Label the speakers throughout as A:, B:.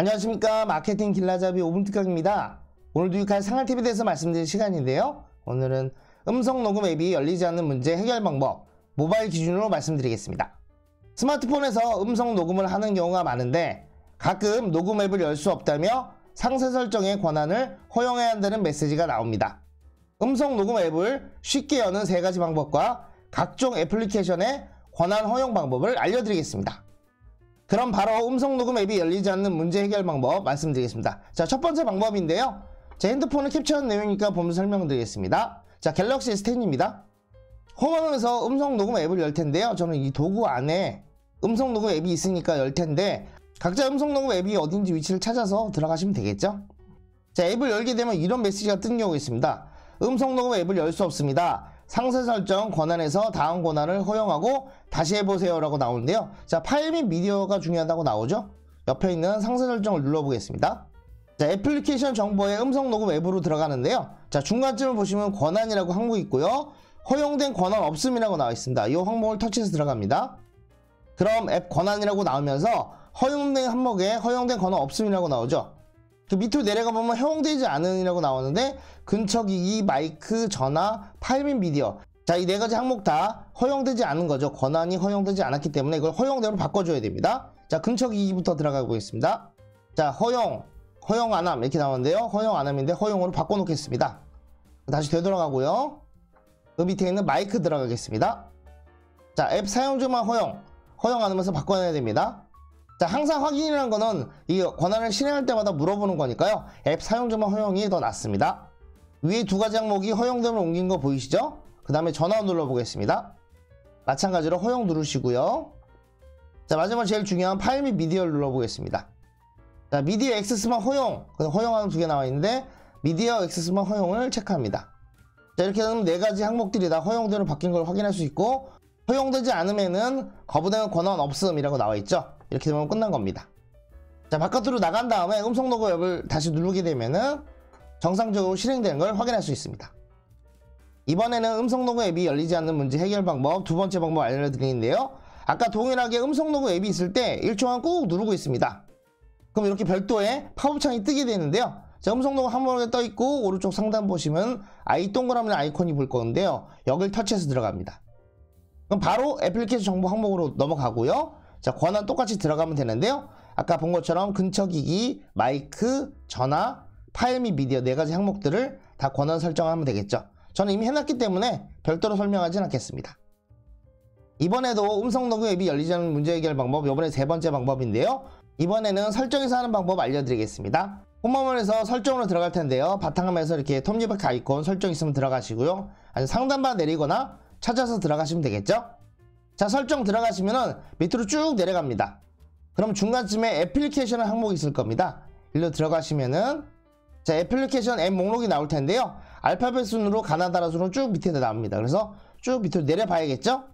A: 안녕하십니까. 마케팅 길라잡이 오분특강입니다. 오늘도 유익할 상할팁에 대해서 말씀드릴 시간인데요. 오늘은 음성 녹음 앱이 열리지 않는 문제 해결 방법 모바일 기준으로 말씀드리겠습니다. 스마트폰에서 음성 녹음을 하는 경우가 많은데 가끔 녹음 앱을 열 수 없다며 상세 설정의 권한을 허용해야 한다는 메시지가 나옵니다. 음성 녹음 앱을 쉽게 여는 세 가지 방법과 각종 애플리케이션의 권한 허용 방법을 알려드리겠습니다 그럼 바로 음성 녹음 앱이 열리지 않는 문제 해결 방법 말씀드리겠습니다. 자, 첫 번째 방법인데요. 제 핸드폰을 캡처한 내용이니까 보면 설명드리겠습니다. 자, 갤럭시 S10입니다. 홈화면에서 음성 녹음 앱을 열 텐데요. 저는 이 도구 안에 음성 녹음 앱이 있으니까 열 텐데 각자 음성 녹음 앱이 어딘지 위치를 찾아서 들어가시면 되겠죠. 자, 앱을 열게 되면 이런 메시지가 뜬 경우가 있습니다. 음성 녹음 앱을 열 수 없습니다. 상세 설정 권한에서 다음 권한을 허용하고 다시 해보세요 라고 나오는데요. 자 파일 및 미디어가 중요하다고 나오죠? 옆에 있는 상세 설정을 눌러보겠습니다. 자 애플리케이션 정보의 음성 녹음 앱으로 들어가는데요. 자 중간쯤을 보시면 권한이라고 항목이 있고요. 허용된 권한 없음이라고 나와 있습니다. 이 항목을 터치해서 들어갑니다. 그럼 앱 권한이라고 나오면서 허용된 항목에 허용된 권한 없음이라고 나오죠 그 밑으로 내려가 보면 허용되지 않은이라고 나오는데 근처기기, 마이크, 전화, 파일 및 미디어 자, 이 네 가지 항목 다 허용되지 않은 거죠. 권한이 허용되지 않았기 때문에 이걸 허용대로 바꿔줘야 됩니다. 자, 근처기기부터 들어가 보겠습니다. 자, 허용, 허용 안함 이렇게 나오는데요. 허용 안함인데 허용으로 바꿔놓겠습니다. 다시 되돌아가고요. 그 밑에 있는 마이크 들어가겠습니다. 자, 앱 사용자만 허용, 허용 안하면서 바꿔내야 됩니다. 자, 항상 확인이라는 거는 이 권한을 실행할 때마다 물어보는 거니까요. 앱 사용자만 허용이 더 낫습니다. 위에 두 가지 항목이 허용됨을 옮긴 거 보이시죠? 그 다음에 전화 눌러 보겠습니다. 마찬가지로 허용 누르시고요. 자, 마지막 제일 중요한 파일 및 미디어를 눌러 보겠습니다. 자, 미디어 액세스만 허용. 허용하는 두 개 나와 있는데 미디어 액세스만 허용을 체크합니다. 자, 이렇게 되면 네 가지 항목들이 다 허용대로 바뀐 걸 확인할 수 있고 허용되지 않으면은 거부되는 권한 없음이라고 나와 있죠. 이렇게 되면 끝난 겁니다. 자, 바깥으로 나간 다음에 음성 로그 앱을 다시 누르게 되면은 정상적으로 실행되는 걸 확인할 수 있습니다. 이번에는 음성 로그 앱이 열리지 않는 문제 해결 방법 두 번째 방법 알려드리는데요. 아까 동일하게 음성 로그 앱이 있을 때 1초간 꾹 누르고 있습니다. 그럼 이렇게 별도의 팝업 창이 뜨게 되는데요. 자, 음성 로그 한 번에 떠 있고 오른쪽 상단 보시면 i 동그라미 아이콘이 보일 건데요. 여기를 터치해서 들어갑니다. 그럼 바로 애플리케이션 정보 항목으로 넘어가고요. 자, 권한 똑같이 들어가면 되는데요. 아까 본 것처럼 근처 기기, 마이크, 전화, 파일 및 미디어 네 가지 항목들을 다 권한 설정하면 되겠죠. 저는 이미 해놨기 때문에 별도로 설명하진 않겠습니다. 이번에도 음성 녹음 앱이 열리지 않는 문제 해결 방법 이번에 세 번째 방법인데요. 이번에는 설정에서 하는 방법 알려드리겠습니다. 홈화면에서 설정으로 들어갈 텐데요. 바탕화면에서 이렇게 톱니바퀴 아이콘 설정 있으면 들어가시고요. 아니 상단바 내리거나 찾아서 들어가시면 되겠죠. 자 설정 들어가시면은 밑으로 쭉 내려갑니다. 그럼 중간쯤에 애플리케이션 항목이 있을 겁니다. 일로 들어가시면은 자 애플리케이션 앱 목록이 나올 텐데요. 알파벳 순으로 가나다라 순으로 쭉 밑에 나옵니다. 그래서 쭉 밑으로 내려봐야겠죠?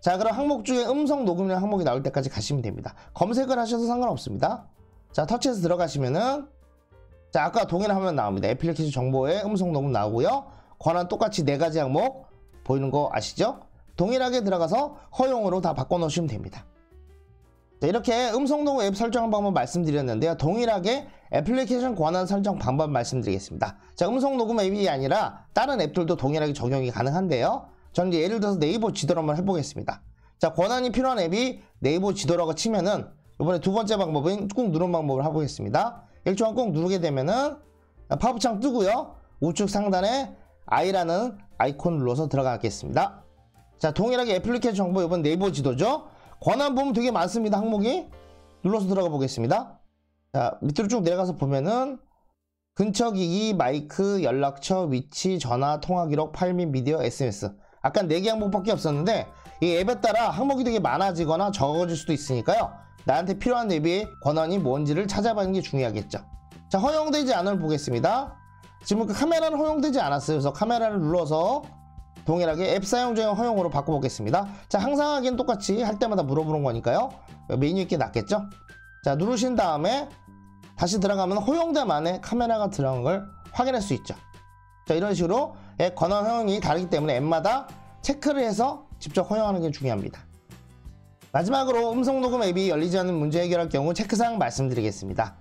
A: 자 그럼 항목 중에 음성 녹음이라는 항목이 나올 때까지 가시면 됩니다. 검색을 하셔도 상관없습니다. 자 터치해서 들어가시면은 자 아까 동일한 화면 나옵니다. 애플리케이션 정보에 음성 녹음 나오고요. 권한 똑같이 네 가지 항목 보이는 거 아시죠 동일하게 들어가서 허용으로 다 바꿔놓으시면 됩니다. 자, 이렇게 음성 녹음 앱 설정 방법 말씀드렸는데요. 동일하게 애플리케이션 권한 설정 방법 말씀드리겠습니다. 자, 음성 녹음 앱이 아니라 다른 앱들도 동일하게 적용이 가능한데요. 저는 이제 예를 들어서 네이버 지도로 한번 해보겠습니다. 자, 권한이 필요한 앱이 네이버 지도라고 치면은 이번에 두 번째 방법은 꾹 누른 방법을 해보겠습니다. 1초간 꾹 누르게 되면은 팝업창 뜨고요. 우측 상단에 i라는 아이콘 눌러서 들어가겠습니다. 자 동일하게 애플리케이션 정보 이번 네이버 지도죠? 권한 보면 되게 많습니다 항목이. 눌러서 들어가 보겠습니다. 자 밑으로 쭉 내려가서 보면은 근처기기, 마이크, 연락처, 위치, 전화, 통화 기록, 파일 및 미디어, SMS 아까 4개 항목밖에 없었는데 이 앱에 따라 항목이 되게 많아지거나 적어질 수도 있으니까요. 나한테 필요한 앱의 권한이 뭔지를 찾아보는 게 중요하겠죠. 자 허용되지 않을 보겠습니다. 지금 그 카메라는 허용되지 않았어요. 그래서 카메라를 눌러서 동일하게 앱 사용 중용 허용으로 바꿔보겠습니다. 자, 항상 하긴 똑같이 할 때마다 물어보는 거니까요. 메뉴 있게 낫겠죠? 자, 누르신 다음에 다시 들어가면 안에 카메라가 들어간 걸 확인할 수 있죠. 자, 이런 식으로 앱 권한 허용이 다르기 때문에 앱마다 체크를 해서 직접 허용하는 게 중요합니다. 마지막으로 음성 녹음 앱이 열리지 않는 문제 해결할 경우 체크사항 말씀드리겠습니다.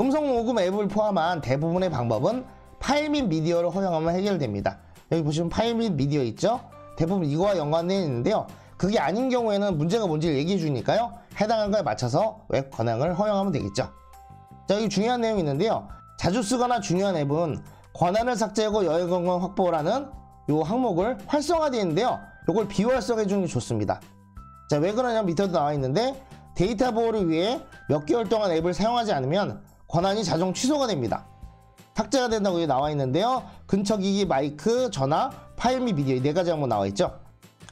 A: 음성 녹음 앱을 포함한 대부분의 방법은 파일 및 미디어를 허용하면 해결됩니다. 여기 보시면 파일 및 미디어 있죠? 대부분 이거와 연관되어 있는데요. 그게 아닌 경우에는 문제가 뭔지를 얘기해 주니까요. 해당한 거에 맞춰서 앱 권한을 허용하면 되겠죠. 자, 여기 중요한 내용이 있는데요. 자주 쓰거나 중요한 앱은 권한을 삭제하고 여유 공간 확보라는 요 항목을 활성화되어 있는데요. 요걸 비활성화해 주는 게 좋습니다. 자, 왜 그러냐 밑에도 나와 있는데 데이터 보호를 위해 몇 개월 동안 앱을 사용하지 않으면 권한이 자동 취소가 됩니다. 삭제가 된다고 여기 나와 있는데요. 근처기기, 마이크, 전화, 파일 및 미디어 이네 가지 항목 나와 있죠.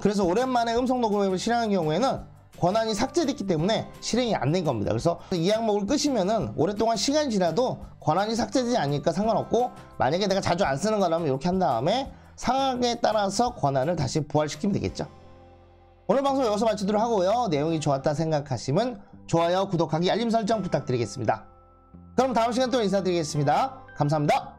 A: 그래서 오랜만에 음성 녹음 앱을 실행한 경우에는 권한이 삭제됐기 때문에 실행이 안 된 겁니다. 그래서 이 항목을 끄시면은 오랫동안 시간이 지나도 권한이 삭제되지 않으니까 상관없고 만약에 내가 자주 안 쓰는 거라면 이렇게 한 다음에 상황에 따라서 권한을 다시 부활시키면 되겠죠. 오늘 방송 여기서 마치도록 하고요. 내용이 좋았다 생각하시면 좋아요, 구독하기, 알림 설정 부탁드리겠습니다. 그럼 다음 시간 또 인사드리겠습니다. 감사합니다.